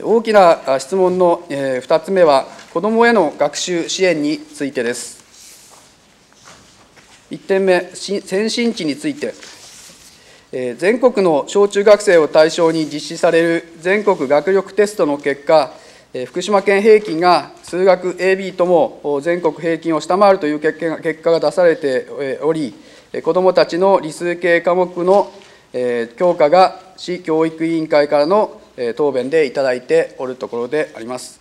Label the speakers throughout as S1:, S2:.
S1: 大きな質問の2つ目は、子どもへの学習支援についてです。1点目、先進地について、全国の小中学生を対象に実施される全国学力テストの結果、福島県平均が数学 AB とも全国平均を下回るという結果が出されており、子どもたちの理数系科目の強化が市教育委員会からの答弁でいただいておるところであります。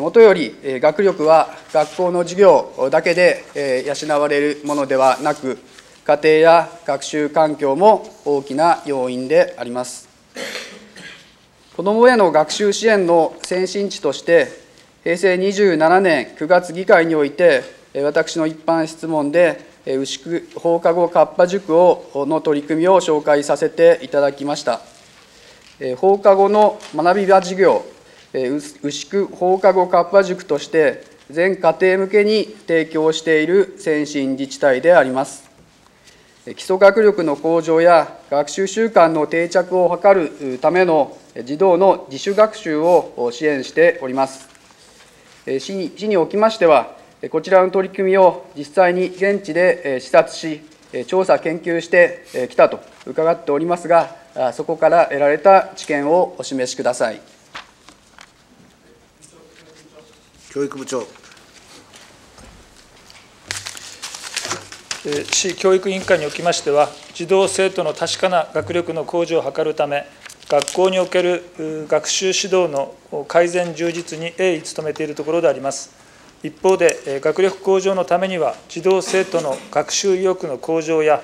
S1: もとより、学力は学校の授業だけで養われるものではなく、家庭や学習環境も大きな要因であります。子どもへの学習支援の先進地として、平成27年9月議会において、私の一般質問で、牛久放課後カッパ塾をの取り組みを紹介させていただきました。放課後の学び場授業、牛久放課後カッパ塾として、全家庭向けに提供している先進自治体であります。基礎学力の向上や学習習慣の定着を図るための児童の自主学習を支援しております。市に市におきましては、こちらの取り組みを実際に現地で視察し、調査、研究してきたと伺っておりますが、そこから得られた知見をお示しください。
S2: 教育部長。
S3: 市教育委員会におきましては、児童・生徒の確かな学力の向上を図るため、学校における学習指導の改善充実に鋭意努めているところであります。一方で、学力向上のためには、児童・生徒の学習意欲の向上や、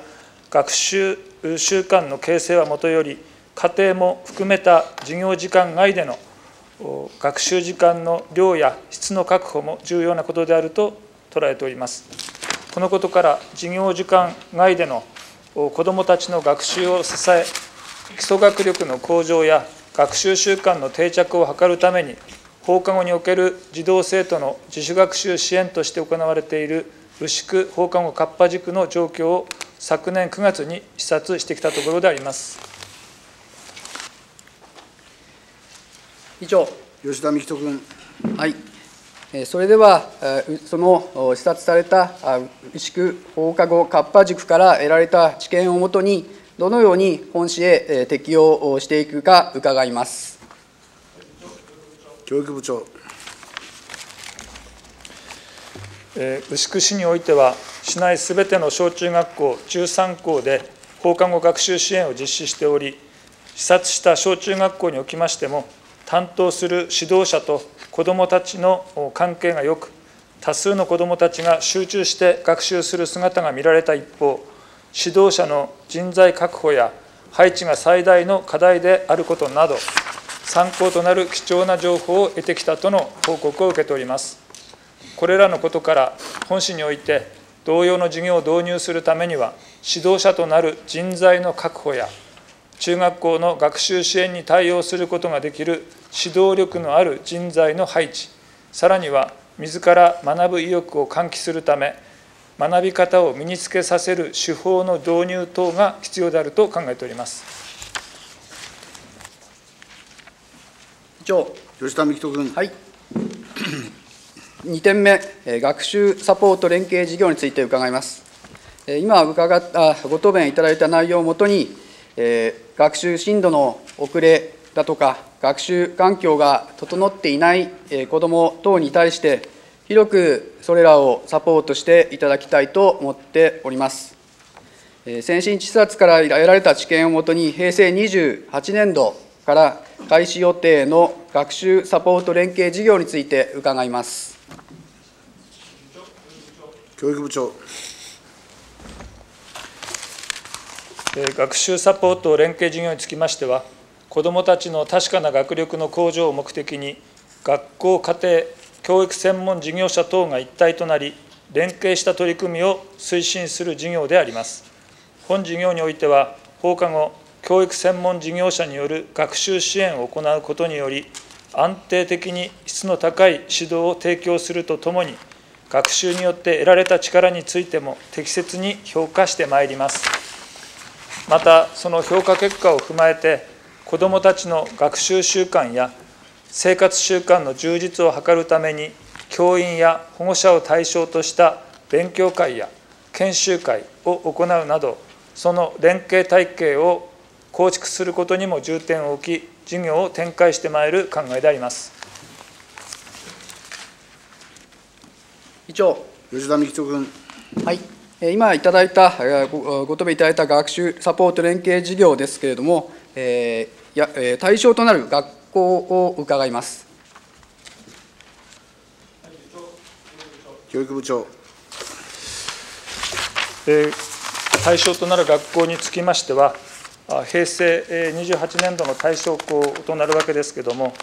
S3: 学習習慣の形成はもとより、家庭も含めた授業時間外での学習時間の量や質の確保も重要なことであると捉えております。このことから、授業時間外での子どもたちの学習を支え、基礎学力の向上や学習習慣の定着を図るために、放課後における児童生徒の自主学習支援として行われている牛久放課後カッパ塾の状況を昨年9月に視察してきたところであります。
S1: 以上。
S2: 吉田美人君。
S1: はい。それではその視察された牛久放課後カッパ塾から得られた知見をもとにどのように本市へ適用していくか伺います。
S2: 教育部長。
S3: 牛久市においては、市内すべての小中学校13校で放課後学習支援を実施しており、視察した小中学校におきましても、担当する指導者と子どもたちの関係がよく、多数の子どもたちが集中して学習する姿が見られた一方、指導者の人材確保や配置が最大の課題であることなど、参考となる貴重な情報を得てきたとの報告を受けております。これらのことから、本市において同様の授業を導入するためには、指導者となる人材の確保や、中学校の学習支援に対応することができる指導力のある人材の配置、さらには自ら学ぶ意欲を喚起するため、学び方を身につけさせる手法の導入等が必要であると考えております。
S1: 長
S2: 吉田美人君。
S1: はい。2点目、学習サポート連携事業について伺います。今伺ったご答弁いただいた内容をもとに、学習進度の遅れだとか、学習環境が整っていない子ども等に対して、広くそれらをサポートしていただきたいと思っております。先進地察から得られた知見をもとに、平成28年度から開始予定の学習サポート連携事業について伺います。
S2: 教育部長。
S3: 学習サポート連携事業につきましては、子どもたちの確かな学力の向上を目的に、学校、家庭、教育専門事業者等が一体となり、連携した取り組みを推進する事業であります。本事業においては、放課後、教育専門事業者による学習支援を行うことにより、安定的に質の高い指導を提供するとともに、学習によって得られた力についても適切に評価してまいります。また、その評価結果を踏まえて、子どもたちの学習習慣や生活習慣の充実を図るために、教員や保護者を対象とした勉強会や研修会を行うなど、その連携体系を構築することにも重点を置き、事業を展開してまいる考えであります。
S1: 議長。
S2: 吉田幹人君。
S1: はい、えー今いただいた、えーごご答弁いただいた学習サポート連携事業ですけれども、えーやえー対象となる学校を伺います。
S2: 教育部長。
S3: えー対象となる学校につきましては、あ平成えー28年度の対象校となるわけですけれども、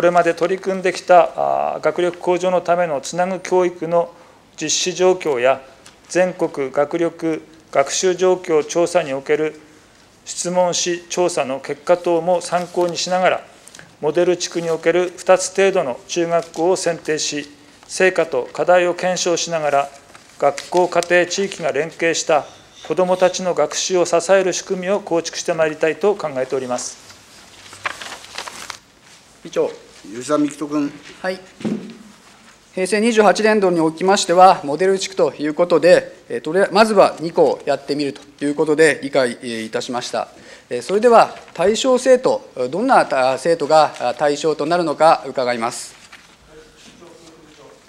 S3: これまで取り組んできた学力向上のためのつなぐ教育の実施状況や、全国学力学習状況調査における質問し調査の結果等も参考にしながら、モデル地区における2つ程度の中学校を選定し、成果と課題を検証しながら、学校、家庭、地域が連携した子どもたちの学習を支える仕組みを構築してまいりたいと考えております。
S1: 議長。
S2: 吉田幹人君。
S1: はい。平成28年度におきましては、モデル地区ということで、えーとりあえまずは2校やってみるということで理解えーいたしました。えーそれでは、対象生徒、どんなあ生徒があ対象となるのか伺います。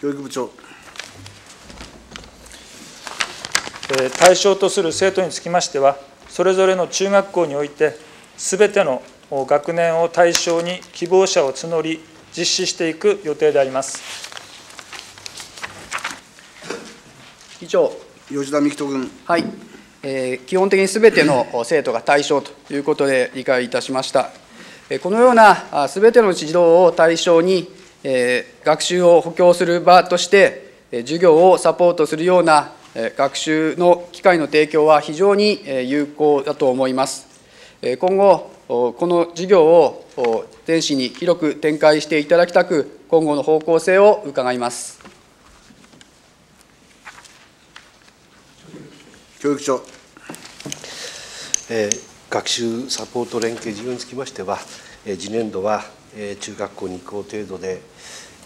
S2: 教育部長。
S3: えー対象とする生徒につきましては、それぞれの中学校において、すべてのお学年を対象に希望者を募り、実施していく予定であります。
S1: 議長。
S2: 吉田幹人君。
S1: はい、えー基本的にすべての生徒が対象ということで理解いたしました。えーこのようなすべての児童を対象に、えー学習を補強する場として、えー授業をサポートするようなえー学習の機会の提供は非常にえー有効だと思います。えー今後、おこの事業をお全市に広く展開していただきたく、今後の方向性を伺います。
S2: 教育長。
S4: えー学習サポート連携事業につきましては、えー次年度は、えー中学校2校程度で、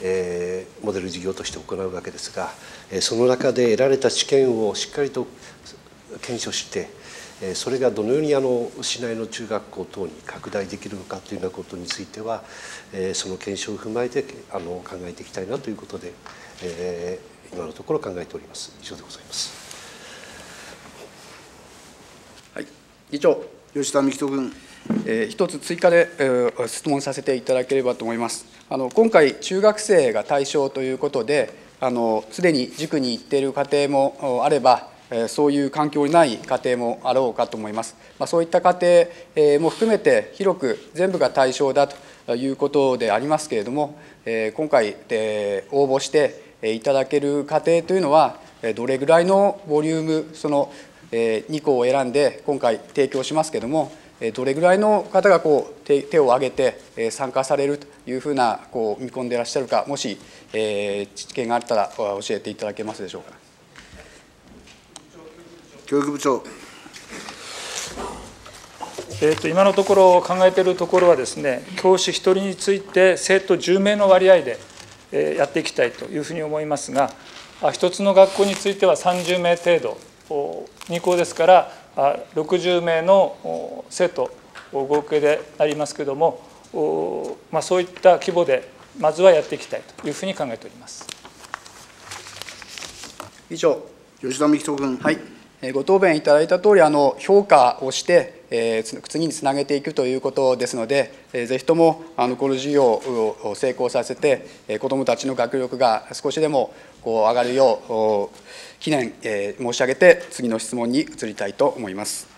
S4: えーモデル事業として行うわけですが、えーその中で得られた知見をしっかりと検証して、それがどのようにあの市内の中学校等に拡大できるのかというようなことについては、えーその検証を踏まえてあの考えていきたいなということで、えー今のところ考えております。以上でございます。
S1: はい、議長。
S2: 吉田幹人君。
S1: えー一つ追加で、えー質問させていただければと思います。あの今回、中学生が対象ということで、あのすでに塾に行っている家庭もおあれば、えーそういう環境にない家庭もあろうかと思います。まあ、そういった家庭も含めて、広く全部が対象だということでありますけれども、今回、応募していただける家庭というのは、どれぐらいのボリューム、その2校を選んで今回提供しますけれども、どれぐらいの方がこう手を挙げて参加されるというふうなこう見込んでいらっしゃるか、もし、知見があったら教えていただけますでしょうか。
S2: 教育部長。
S3: えーと今のところ考えているところはですね、教師1人について生徒10名の割合でえーやっていきたいというふうに思いますが、あ一つの学校については30名程度、お2校ですからあ60名のお生徒お合計でありますけれども、おまあ、そういった規模でまずはやっていきたいというふうに考えております。
S1: 以上、
S2: 吉田幹人君。
S1: はい、えーご答弁いただいた通り、あの評価をして、え次につなげていくということですので、えーぜひともあのこの事業を成功させて、え子どもたちの学力が少しでもこう上がるよう、祈念、え申し上げて、次の質問に移りたいと思います。